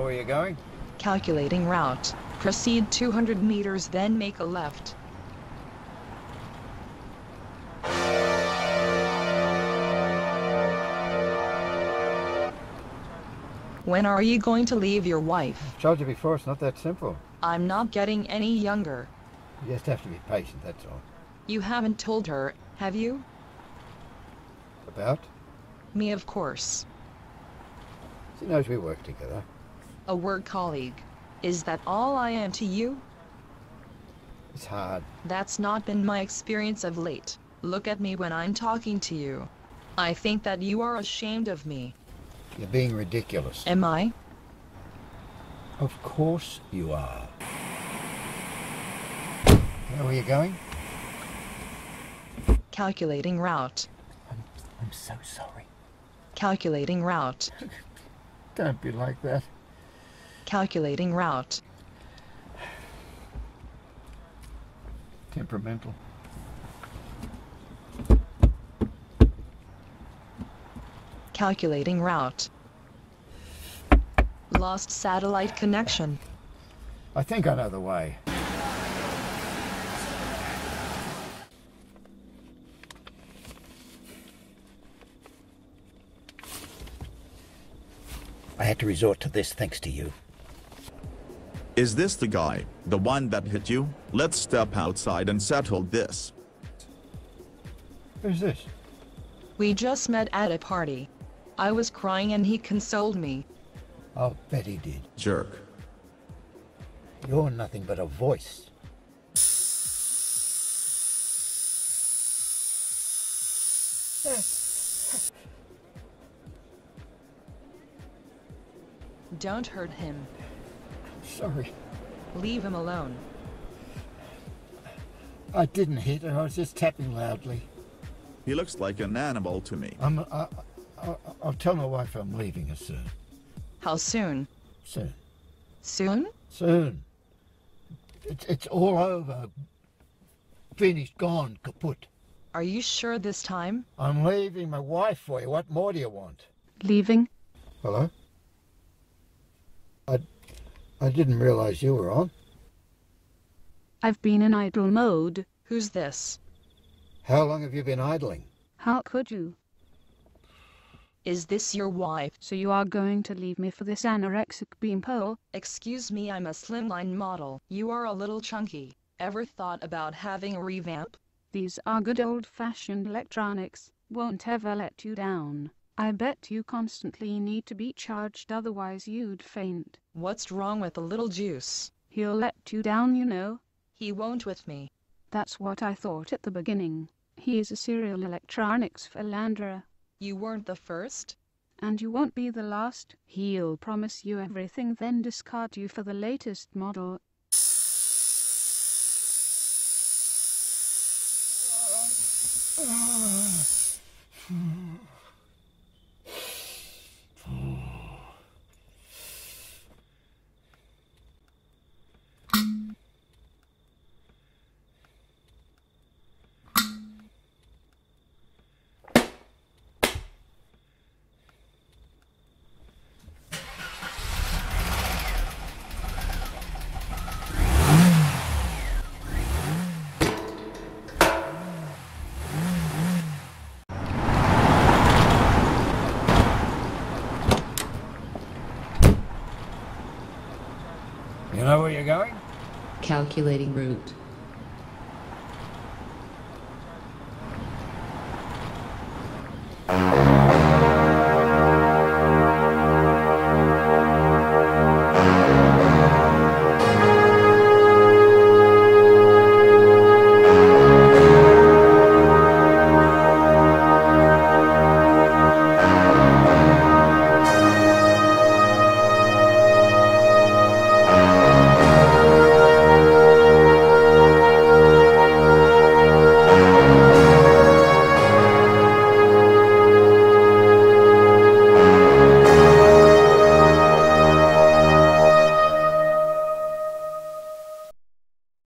know where you're going? Calculating route. Proceed 200 meters then make a left. When are you going to leave your wife? I've told you before, it's not that simple. I'm not getting any younger. You just have to be patient, that's all. You haven't told her, have you? About? Me of course. She knows we work together. A work colleague. Is that all I am to you? It's hard. That's not been my experience of late. Look at me when I'm talking to you. I think that you are ashamed of me. You're being ridiculous. Am I? Of course you are. Where are you're going? Calculating route. I'm, I'm so sorry. Calculating route. Don't be like that. Calculating route. Temperamental. Calculating route. Lost satellite connection. I think I know the way. I had to resort to this thanks to you. Is this the guy, the one that hit you? Let's step outside and settle this. Who's this? We just met at a party. I was crying and he consoled me. I'll bet he did. Jerk. You're nothing but a voice. Don't hurt him. Sorry. Leave him alone. I didn't hit her. I was just tapping loudly. He looks like an animal to me. I'm, I, I, I'll tell my wife I'm leaving her soon. How soon? Soon. Soon? Soon. It's, it's all over. Finished, gone, kaput. Are you sure this time? I'm leaving my wife for you. What more do you want? Leaving? Hello? I, I didn't realize you were on. I've been in idle mode. Who's this? How long have you been idling? How could you? Is this your wife? So you are going to leave me for this anorexic beanpole? Excuse me, I'm a slimline model. You are a little chunky. Ever thought about having a revamp? These are good old-fashioned electronics. Won't ever let you down. I bet you constantly need to be charged otherwise you'd faint. What's wrong with the little juice? He'll let you down you know. He won't with me. That's what I thought at the beginning. He is a serial electronics philanderer. You weren't the first? And you won't be the last. He'll promise you everything then discard you for the latest model. know where you're going? Calculating route.